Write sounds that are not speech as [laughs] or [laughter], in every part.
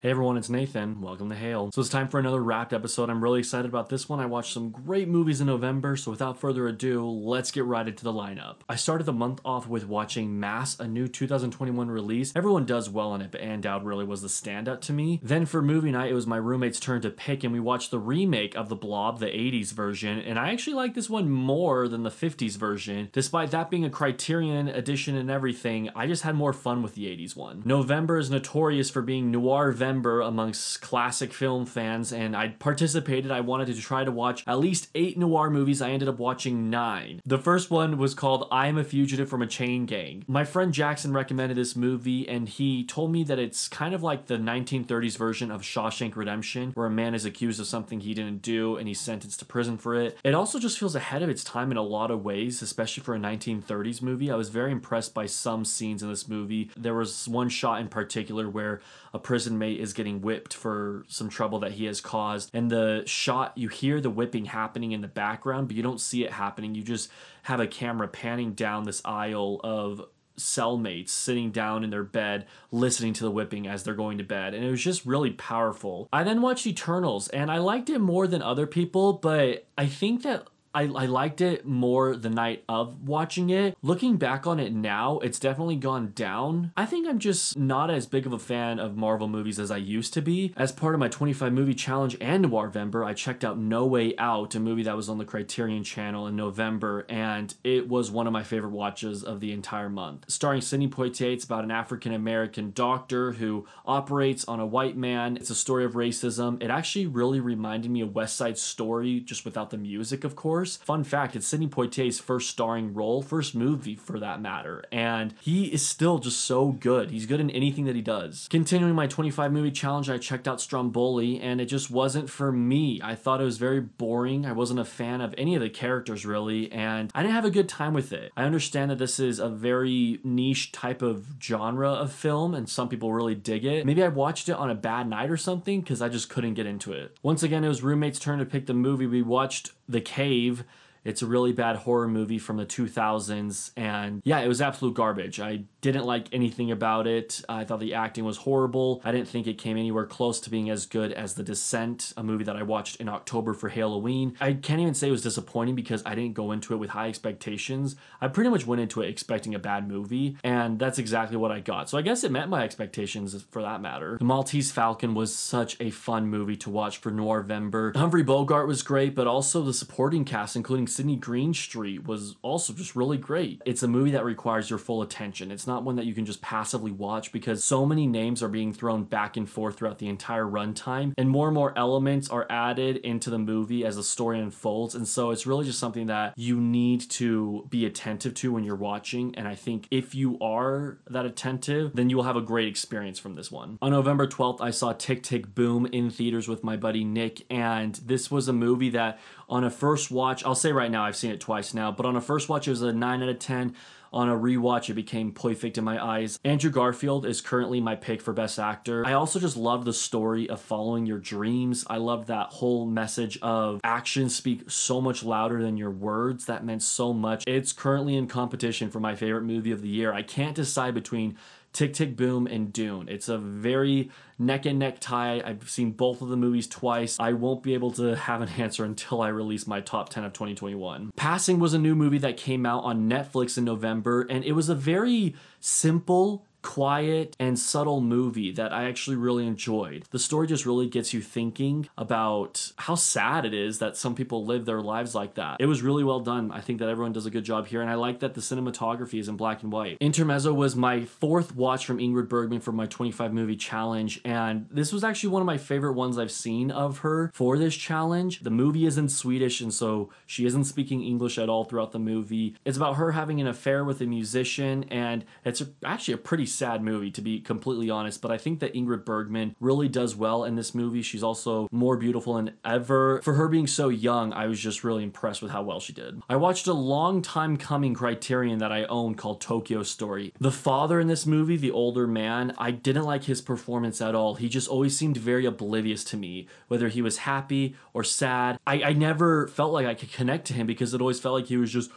Hey everyone, it's Nathan. Welcome to Hale. So it's time for another wrapped episode. I'm really excited about this one. I watched some great movies in November, so without further ado, let's get right into the lineup. I started the month off with watching Mass, a new 2021 release. Everyone does well on it, but Ann Dowd really was the standout to me. Then for movie night, it was my roommate's turn to pick, and we watched the remake of The Blob, the 80s version, and I actually like this one more than the 50s version. Despite that being a Criterion edition and everything, I just had more fun with the 80s one. November is notorious for being noir November amongst classic film fans, and I participated. I wanted to try to watch at least eight noir movies. I ended up watching nine. The first one was called I Am a Fugitive from a Chain Gang. My friend Jackson recommended this movie, and he told me that it's kind of like the 1930s version of Shawshank Redemption, where a man is accused of something he didn't do and he's sentenced to prison for it. It also just feels ahead of its time in a lot of ways, especially for a 1930s movie. I was very impressed by some scenes in this movie. There was one shot in particular where a prison mate is getting whipped for some trouble that he has caused. And the shot, you hear the whipping happening in the background, but you don't see it happening. You just have a camera panning down this aisle of cellmates sitting down in their bed listening to the whipping as they're going to bed and it was just really powerful i then watched eternals and i liked it more than other people but i think that I, I liked it more the night of watching it. Looking back on it now, it's definitely gone down. I think I'm just not as big of a fan of Marvel movies as I used to be. As part of my 25 movie challenge and Noirvember, I checked out No Way Out, a movie that was on the Criterion channel in November, and it was one of my favorite watches of the entire month. Starring Sidney Poitier, it's about an African American doctor who operates on a white man. It's a story of racism. It actually really reminded me of West Side Story, just without the music, of course Fun fact, it's Sidney Poitier's first starring role, first movie for that matter, and he is still just so good. He's good in anything that he does. Continuing my 25 movie challenge, I checked out Stromboli, and it just wasn't for me. I thought it was very boring. I wasn't a fan of any of the characters really, and I didn't have a good time with it. I understand that this is a very niche type of genre of film, and some people really dig it. Maybe I watched it on a bad night or something because I just couldn't get into it. Once again, it was roommate's turn to pick the movie. We watched The Cave leave it's a really bad horror movie from the 2000s. And yeah, it was absolute garbage. I didn't like anything about it. I thought the acting was horrible. I didn't think it came anywhere close to being as good as The Descent, a movie that I watched in October for Halloween. I can't even say it was disappointing because I didn't go into it with high expectations. I pretty much went into it expecting a bad movie, and that's exactly what I got. So I guess it met my expectations for that matter. The Maltese Falcon was such a fun movie to watch for Noirvember. Humphrey Bogart was great, but also the supporting cast, including Sydney Greenstreet, was also just really great. It's a movie that requires your full attention. It's not one that you can just passively watch because so many names are being thrown back and forth throughout the entire runtime, and more and more elements are added into the movie as the story unfolds. And so it's really just something that you need to be attentive to when you're watching. And I think if you are that attentive, then you will have a great experience from this one. On November 12th, I saw Tick Tick Boom in theaters with my buddy Nick, and this was a movie that on a first watch, I'll say right now, I've seen it twice now, but on a first watch, it was a 9 out of 10 on a rewatch, it became perfect in my eyes. Andrew Garfield is currently my pick for Best Actor. I also just love the story of following your dreams. I love that whole message of actions speak so much louder than your words. That meant so much. It's currently in competition for my favorite movie of the year. I can't decide between Tick Tick Boom and Dune. It's a very neck and neck tie. I've seen both of the movies twice. I won't be able to have an [laughs] answer until I release my top 10 of 2021. Passing was a new movie that came out on Netflix in November, and it was a very simple quiet and subtle movie that I actually really enjoyed. The story just really gets you thinking about how sad it is that some people live their lives like that. It was really well done. I think that everyone does a good job here, and I like that the cinematography is in black and white. Intermezzo was my fourth watch from Ingrid Bergman for my 25 movie challenge, and this was actually one of my favorite ones I've seen of her for this challenge. The movie is in Swedish, and so she isn't speaking English at all throughout the movie. It's about her having an affair with a musician, and it's actually a pretty sad movie, to be completely honest, but I think that Ingrid Bergman really does well in this movie. She's also more beautiful than ever. For her being so young, I was just really impressed with how well she did. I watched a long time coming criterion that I own called Tokyo Story. The father in this movie, the older man, I didn't like his performance at all. He just always seemed very oblivious to me, whether he was happy or sad. I, I never felt like I could connect to him because it always felt like he was just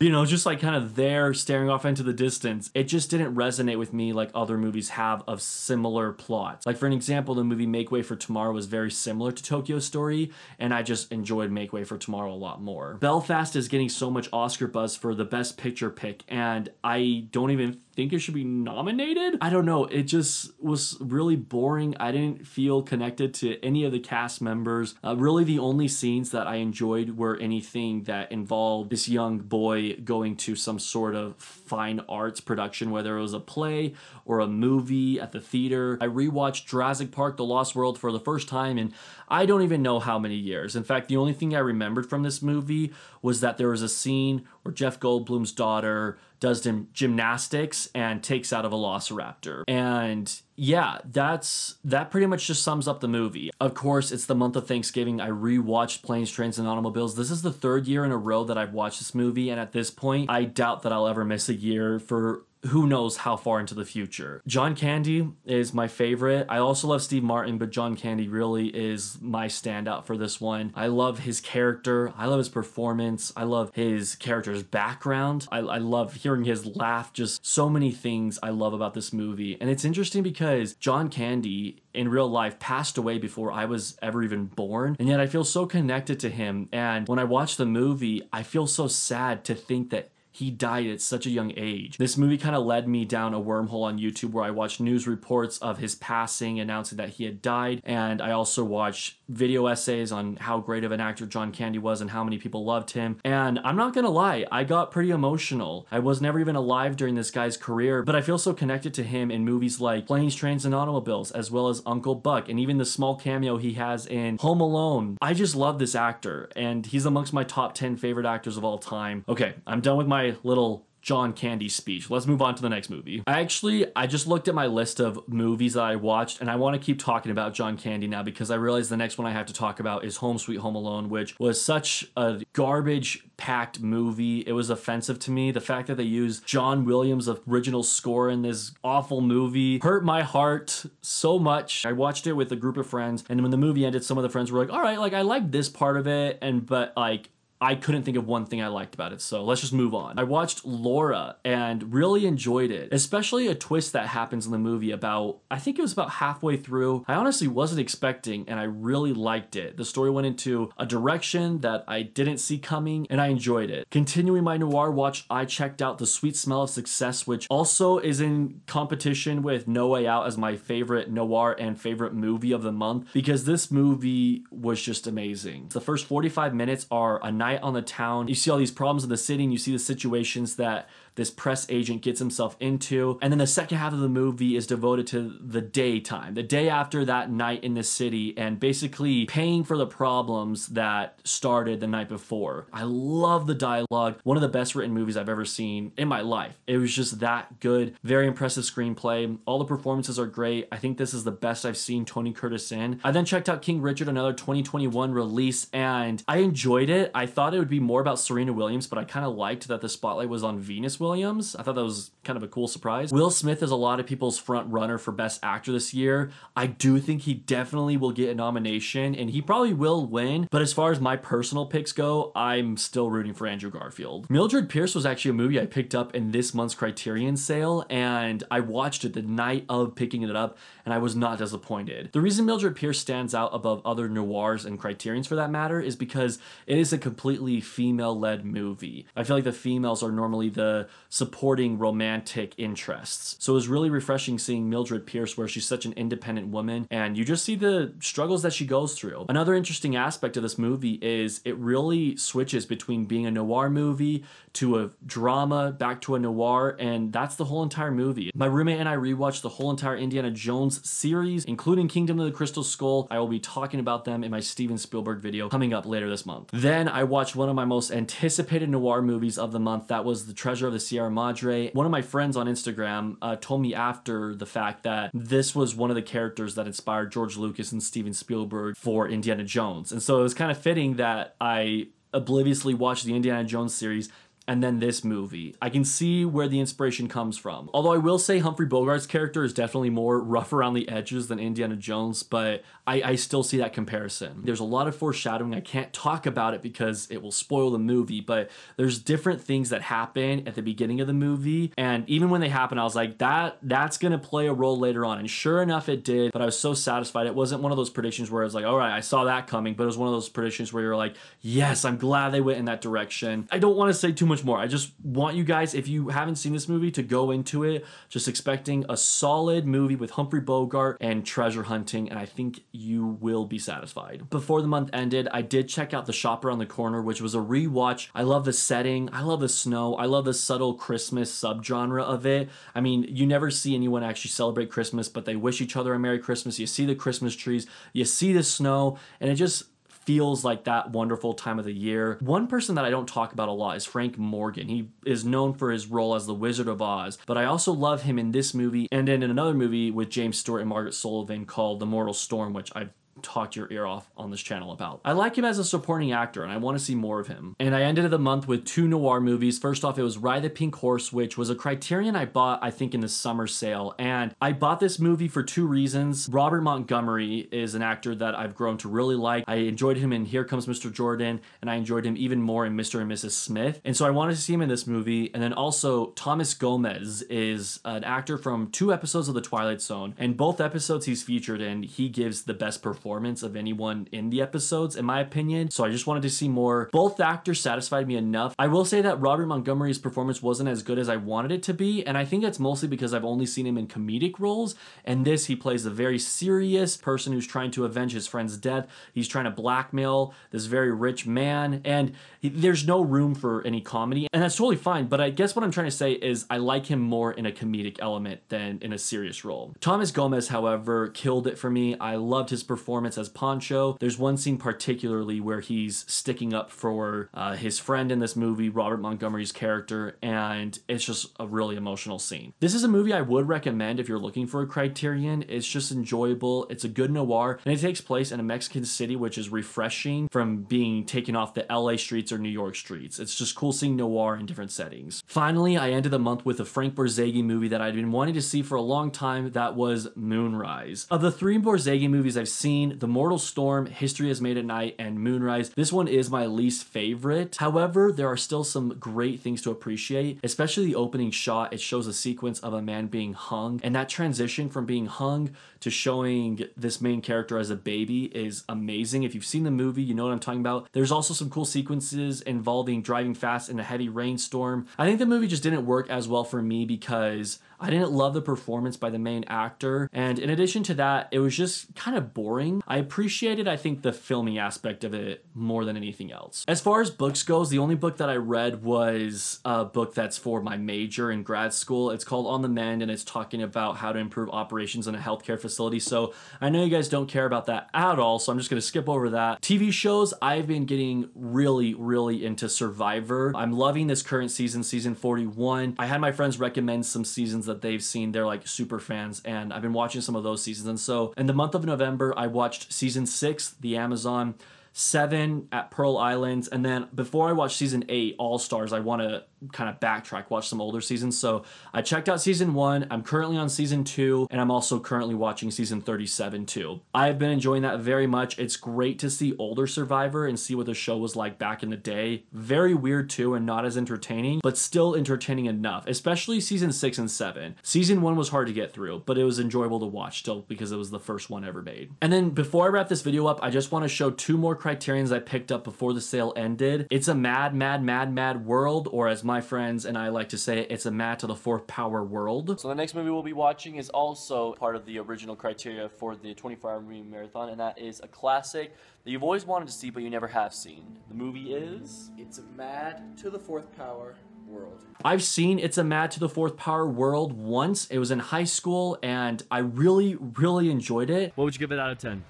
you know, just like kind of there staring off into the distance. It just didn't resonate with me like other movies have of similar plots. Like, for an example, the movie Make Way for Tomorrow was very similar to Tokyo Story, and I just enjoyed Make Way for Tomorrow a lot more. Belfast is getting so much Oscar buzz for the best picture pick, and I don't even think it should be nominated. I don't know. It just was really boring. I didn't feel connected to any of the cast members. Uh, really, the only scenes that I enjoyed were anything that involved this young boy going to some sort of fine arts production, whether it was a play or a movie at the theater. I rewatched Jurassic Park The Lost World for the first time and I don't even know how many years. In fact, the only thing I remembered from this movie was that there was a scene where Jeff Goldblum's daughter does gymnastics and takes out of a velociraptor. And yeah, that's that pretty much just sums up the movie. Of course, it's the month of Thanksgiving. I rewatched Planes, Trains, and Automobiles. This is the third year in a row that I've watched this movie, and at this point, I doubt that I'll ever miss a year for who knows how far into the future. John Candy is my favorite. I also love Steve Martin, but John Candy really is my standout for this one. I love his character. I love his performance. I love his character's background. I, I love hearing his laugh. Just so many things I love about this movie. And it's interesting because John Candy in real life passed away before I was ever even born. And yet I feel so connected to him. And when I watch the movie, I feel so sad to think that he died at such a young age. This movie kind of led me down a wormhole on YouTube where I watched news reports of his passing, announcing that he had died. And I also watched video essays on how great of an actor John Candy was and how many people loved him. And I'm not gonna lie, I got pretty emotional. I was never even alive during this guy's career, but I feel so connected to him in movies like Planes, Trains, and Automobiles, as well as Uncle Buck, and even the small cameo he has in Home Alone. I just love this actor, and he's amongst my top 10 favorite actors of all time. Okay, I'm done with little John Candy speech. Let's move on to the next movie. I actually I just looked at my list of movies that I watched and I want to keep talking about John Candy now because I realize the next one I have to talk about is Home Sweet Home Alone, which was such a garbage packed movie. It was offensive to me. The fact that they used John Williams' original score in this awful movie hurt my heart so much. I watched it with a group of friends and when the movie ended some of the friends were like, "All right, like I like this part of it." And but like I couldn't think of one thing I liked about it, so let's just move on. I watched Laura and really enjoyed it, especially a twist that happens in the movie about, I think it was about halfway through. I honestly wasn't expecting and I really liked it. The story went into a direction that I didn't see coming and I enjoyed it. Continuing my noir watch, I checked out The Sweet Smell of Success, which also is in competition with No Way Out as my favorite noir and favorite movie of the month because this movie was just amazing. The first 45 minutes are a night on the town. You see all these problems in the city and you see the situations that this press agent gets himself into. And then the second half of the movie is devoted to the daytime, the day after that night in the city, and basically paying for the problems that started the night before. I love the dialogue. One of the best written movies I've ever seen in my life. It was just that good. Very impressive screenplay. All the performances are great. I think this is the best I've seen Tony Curtis in. I then checked out King Richard, another 2021 release, and I enjoyed it. I thought it would be more about Serena Williams, but I kind of liked that the spotlight was on Venus Williams Williams. I thought that was kind of a cool surprise. Will Smith is a lot of people's front runner for Best Actor this year. I do think he definitely will get a nomination and he probably will win. But as far as my personal picks go, I'm still rooting for Andrew Garfield. Mildred Pierce was actually a movie I picked up in this month's Criterion sale and I watched it the night of picking it up and I was not disappointed. The reason Mildred Pierce stands out above other noirs and Criterions for that matter is because it is a completely female led movie. I feel like the females are normally the supporting romantic interests. So it was really refreshing seeing Mildred Pierce where she's such an independent woman and you just see the struggles that she goes through. Another interesting aspect of this movie is it really switches between being a noir movie to a drama back to a noir and that's the whole entire movie. My roommate and I rewatched the whole entire Indiana Jones series including Kingdom of the Crystal Skull. I will be talking about them in my Steven Spielberg video coming up later this month. Then I watched one of my most anticipated noir movies of the month. That was The Treasure of the Sierra Madre. One of my friends on Instagram uh, told me after the fact that this was one of the characters that inspired George Lucas and Steven Spielberg for Indiana Jones. And so it was kind of fitting that I obliviously watched the Indiana Jones series and then this movie. I can see where the inspiration comes from. Although I will say Humphrey Bogart's character is definitely more rough around the edges than Indiana Jones, but I, I still see that comparison. There's a lot of foreshadowing. I can't talk about it because it will spoil the movie, but there's different things that happen at the beginning of the movie. And even when they happen, I was like, that that's gonna play a role later on. And sure enough, it did. But I was so satisfied. It wasn't one of those predictions where I was like, all right, I saw that coming, but it was one of those predictions where you're like, yes, I'm glad they went in that direction. I don't want to say too much more. I just want you guys, if you haven't seen this movie, to go into it just expecting a solid movie with Humphrey Bogart and treasure hunting, and I think you will be satisfied. Before the month ended, I did check out The Shop Around the Corner, which was a rewatch. I love the setting, I love the snow, I love the subtle Christmas subgenre of it. I mean, you never see anyone actually celebrate Christmas, but they wish each other a Merry Christmas. You see the Christmas trees, you see the snow, and it just feels like that wonderful time of the year. One person that I don't talk about a lot is Frank Morgan. He is known for his role as the Wizard of Oz, but I also love him in this movie and in another movie with James Stewart and Margaret Sullavan called The Mortal Storm, which I've talked your ear off on this channel about. I like him as a supporting actor and I want to see more of him. And I ended the month with two noir movies. First off, it was Ride the Pink Horse, which was a criterion I bought, I think, in the summer sale. And I bought this movie for two reasons. Robert Montgomery is an actor that I've grown to really like. I enjoyed him in Here Comes Mr. Jordan, and I enjoyed him even more in Mr. and Mrs. Smith. And so I wanted to see him in this movie. And then also, Thomas Gomez is an actor from two episodes of The Twilight Zone. And both episodes he's featured in, he gives the best performance of anyone in the episodes, in my opinion. So I just wanted to see more. Both actors satisfied me enough. I will say that Robert Montgomery's performance wasn't as good as I wanted it to be. And I think that's mostly because I've only seen him in comedic roles. And this, he plays a very serious person who's trying to avenge his friend's death. He's trying to blackmail this very rich man. And he, there's no room for any comedy. And that's totally fine. But I guess what I'm trying to say is I like him more in a comedic element than in a serious role. Thomas Gomez, however, killed it for me. I loved his performance as Pancho. There's one scene particularly where he's sticking up for uh, his friend in this movie, Robert Montgomery's character, and it's just a really emotional scene. This is a movie I would recommend if you're looking for a criterion. It's just enjoyable. It's a good noir, and it takes place in a Mexican city, which is refreshing from being taken off the LA streets or New York streets. It's just cool seeing noir in different settings. Finally, I ended the month with a Frank Borzage movie that I'd been wanting to see for a long time. That was Moonrise. Of the three Borzage movies I've seen, The Mortal Storm, History Has Made at Night, and Moonrise, this one is my least favorite. However, there are still some great things to appreciate, especially the opening shot. It shows a sequence of a man being hung, and that transition from being hung to showing this main character as a baby is amazing. If you've seen the movie, you know what I'm talking about. There's also some cool sequences involving driving fast in a heavy rainstorm. I think the movie just didn't work as well for me because I didn't love the performance by the main actor. And in addition to that, it was just kind of boring. I appreciated, I think, the filming aspect of it more than anything else. As far as books goes, the only book that I read was a book that's for my major in grad school. It's called On the Mend and it's talking about how to improve operations in a healthcare facility. So I know you guys don't care about that at all, so I'm just gonna skip over that. TV shows, I've been getting really, really into Survivor. I'm loving this current season, season 41. I had my friends recommend some seasons that they've seen. They're like super fans, and I've been watching some of those seasons. And so in the month of November, I watched season six, The Amazon, seven at Pearl Islands, and then before I watch season eight, All Stars, I want to kind of backtrack, watch some older seasons. So I checked out season one. I'm currently on season two, and I'm also currently watching season 37 too. I've been enjoying that very much. It's great to see older Survivor and see what the show was like back in the day. Very weird too, and not as entertaining, but still entertaining enough, especially season six and seven. Season one was hard to get through, but it was enjoyable to watch still because it was the first one ever made. And then before I wrap this video up, I just want to show two more criterions I picked up before the sale ended. It's a mad, mad, mad, mad world, or as my friends and I like to say, it's a mad to the fourth power world. So the next movie we'll be watching is also part of the original criteria for the 24-hour movie marathon, and that is a classic that you've always wanted to see but you never have seen. The movie is... It's a mad to the fourth power world. I've seen It's a Mad to the Fourth Power World once. It was in high school, and I really, really enjoyed it. What would you give it out of 10?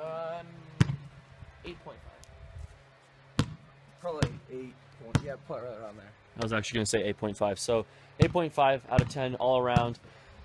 Um, 8.5. Probably 8. Yeah, put right around there. I was actually going to say 8.5. So 8.5 out of 10 all around.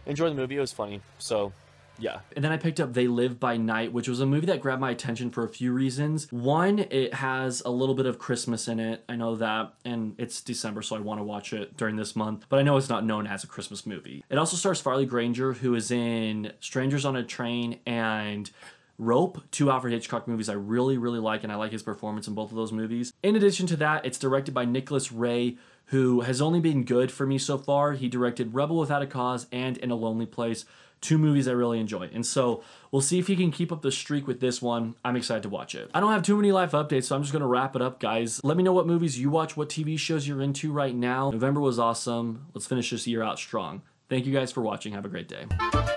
Enjoy the movie. It was funny. So Yeah. And then I picked up They Live by Night, which was a movie that grabbed my attention for a few reasons. One, it has a little bit of Christmas in it. I know that. And it's December, so I want to watch it during this month. But I know it's not known as a Christmas movie. It also stars Farley Granger, who is in Strangers on a Train and Rope, two Alfred Hitchcock movies I really, really like, and I like his performance in both of those movies. In addition to that, it's directed by Nicholas Ray, who has only been good for me so far. He directed Rebel Without a Cause and In a Lonely Place, two movies I really enjoy. And so we'll see if he can keep up the streak with this one. I'm excited to watch it. I don't have too many life updates, so I'm just to wrap it up, guys. Let me know what movies you watch, what TV shows you're into right now. November was awesome. Let's finish this year out strong. Thank you guys for watching. Have a great day.